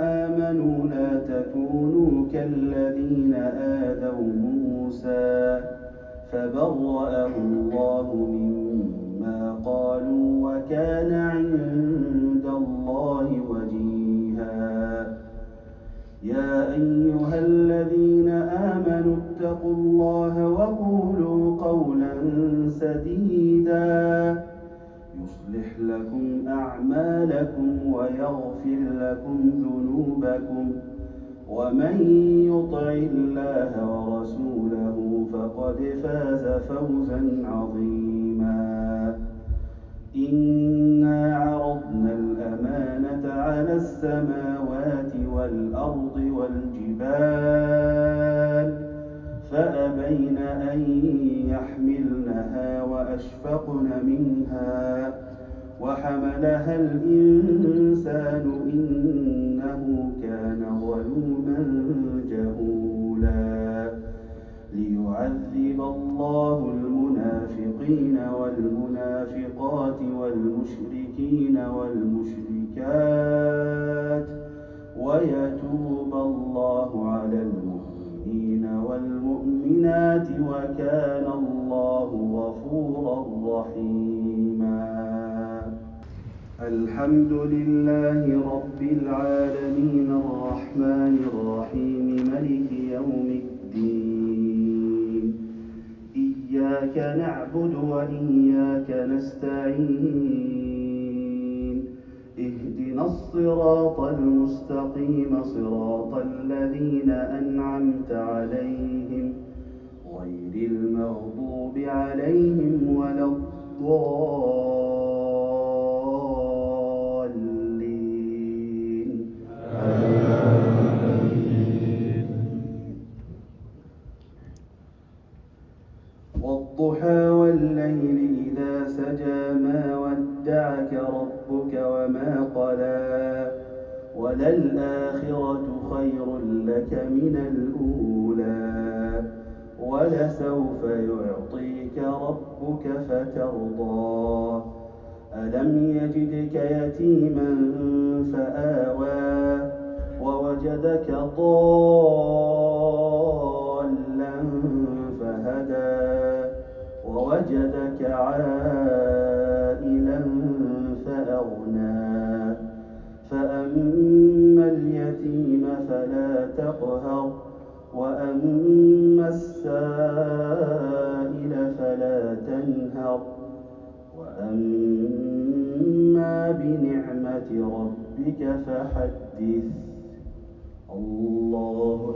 آمنوا لا تكونوا كالذين آذوا موسى فبرأه الله مما قالوا وكان عند الله وجيها. يا أيها الذين آمنوا اتقوا الله وقولوا قولا سديدا. يصلح لكم أعمالكم ويغفر لكم ذنوبكم ومن يطع الله ورسوله فقد فاز فوزا عظيما. إنا عرضنا الأمانة على السماوات والأرض والجبال فأبين أن يحملنها وأشفقن منها وحملها الإنسان إنه كان ظلوما جهولا ليعذب الله المنافقين والمنافقات والمشركين والمشركات وكان الله غفورا رحيما. الحمد لله رب العالمين الرحمن الرحيم ملك يوم الدين. إياك نعبد وإياك نستعين. اهدنا الصراط المستقيم صراط الذين أنعمت عليهم. عليهم ولا الضالين. والضحى والليل إذا سجى ما ودعك ربك وما قلى وللآخرة خير لك من الأولى. ولسوف يعطيك ربك فترضى. ألم يجدك يتيما فآوى ووجدك ضالا فهدى ووجدك عائلا فأغنى. فأما اليتيم فلا تقهر وأما السائل فلا تنهر. وأما بنعمة ربك فحدث. الله